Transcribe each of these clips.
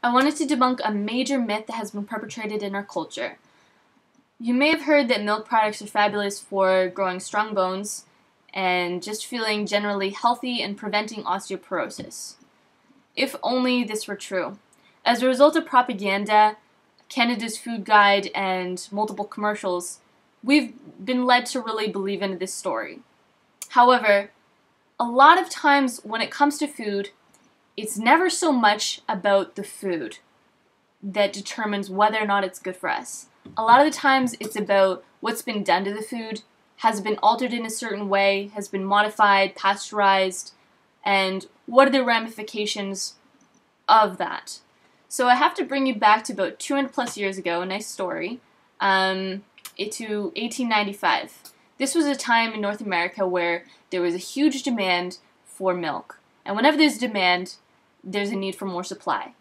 I wanted to debunk a major myth that has been perpetrated in our culture. You may have heard that milk products are fabulous for growing strong bones and just feeling generally healthy and preventing osteoporosis. If only this were true. As a result of propaganda, Canada's Food Guide, and multiple commercials, we've been led to really believe in this story. However, a lot of times when it comes to food, it's never so much about the food that determines whether or not it's good for us. A lot of the times it's about what's been done to the food, has been altered in a certain way, has been modified, pasteurized, and what are the ramifications of that. So I have to bring you back to about 200 plus years ago, a nice story, um, to 1895. This was a time in North America where there was a huge demand for milk. And whenever there's demand, there's a need for more supply.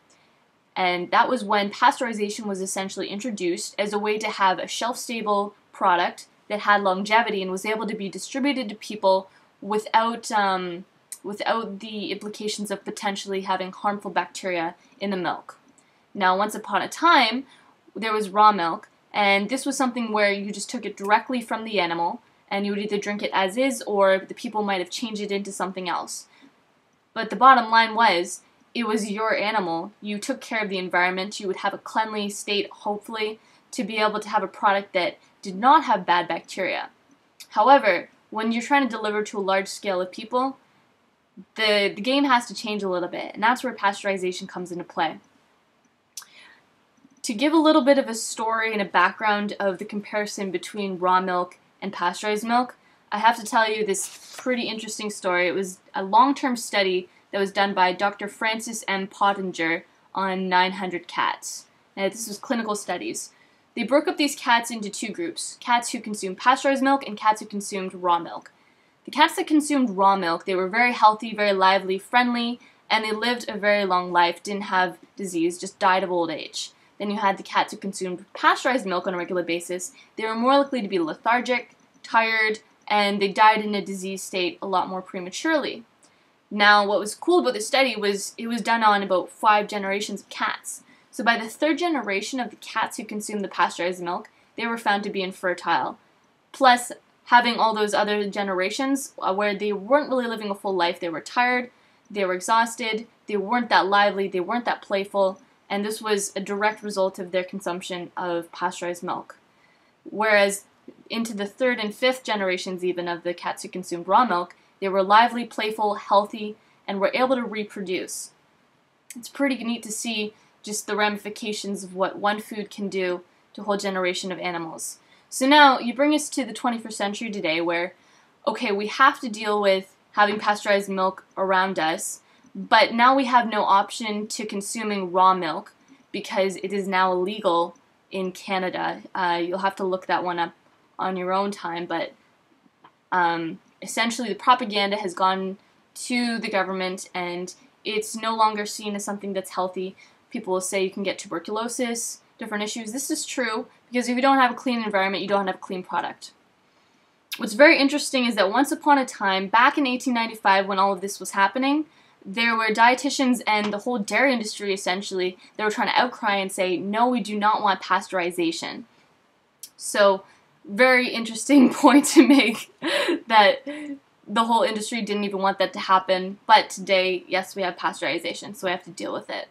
And that was when pasteurization was essentially introduced as a way to have a shelf stable product that had longevity and was able to be distributed to people without, um, without the implications of potentially having harmful bacteria in the milk. Now, once upon a time, there was raw milk, and this was something where you just took it directly from the animal and you would either drink it as is or the people might have changed it into something else. But the bottom line was it was your animal. You took care of the environment. You would have a cleanly state, hopefully, to be able to have a product that did not have bad bacteria. However, when you're trying to deliver to a large scale of people, the, the game has to change a little bit, and that's where pasteurization comes into play. To give a little bit of a story and a background of the comparison between raw milk and pasteurized milk, I have to tell you this pretty interesting story. It was a long term study that was done by Dr. Francis M. Pottenger on 900 cats. Now, this was clinical studies. They broke up these cats into two groups cats who consumed pasteurized milk and cats who consumed raw milk. The cats that consumed raw milk, they were very healthy, very lively, friendly, and they lived a very long life, didn't have disease, just died of old age. Then you had the cats who consumed pasteurized milk on a regular basis. They were more likely to be lethargic, tired, and they died in a disease state a lot more prematurely. Now, what was cool about this study was it was done on about five generations of cats. So by the third generation of the cats who consumed the pasteurized milk, they were found to be infertile. Plus, having all those other generations uh, where they weren't really living a full life, they were tired, they were exhausted, they weren't that lively, they weren't that playful, and this was a direct result of their consumption of pasteurized milk. Whereas into the third and fifth generations, even of the cats who consumed raw milk, they were lively, playful, healthy, and were able to reproduce. It's pretty neat to see just the ramifications of what one food can do to a whole generation of animals. So now you bring us to the 21st century today where, okay, we have to deal with having pasteurized milk around us, but now we have no option to consuming raw milk because it is now illegal in Canada. Uh, you'll have to look that one up on your own time, but um, essentially the propaganda has gone to the government and it's no longer seen as something that's healthy. People will say you can get tuberculosis, different issues. This is true because if you don't have a clean environment, you don't have a clean product. What's very interesting is that once upon a time, back in 1895 when all of this was happening, there were dietitians and the whole dairy industry essentially that were trying to outcry and say, no, we do not want pasteurization. So, very interesting point to make that the whole industry didn't even want that to happen. But today, yes, we have pasteurization, so we have to deal with it.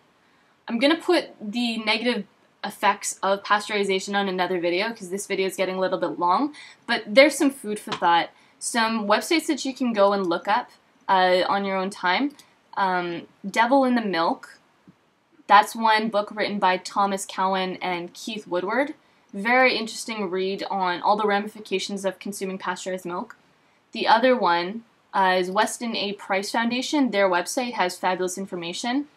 I'm going to put the negative effects of pasteurization on another video because this video is getting a little bit long. But there's some food for thought, some websites that you can go and look up uh, on your own time um, Devil in the Milk. That's one book written by Thomas Cowan and Keith Woodford. Very interesting read on all the ramifications of consuming pasteurized milk. The other one uh, is Weston A. Price Foundation. Their website has fabulous information,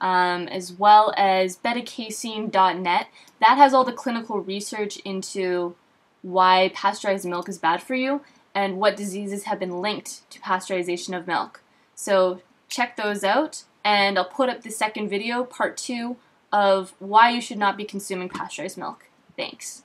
um, as well as betacasein.net. That has all the clinical research into why pasteurized milk is bad for you and what diseases have been linked to pasteurization of milk. So check those out, and I'll put up the second video, part two, of why you should not be consuming pasteurized milk. Thanks.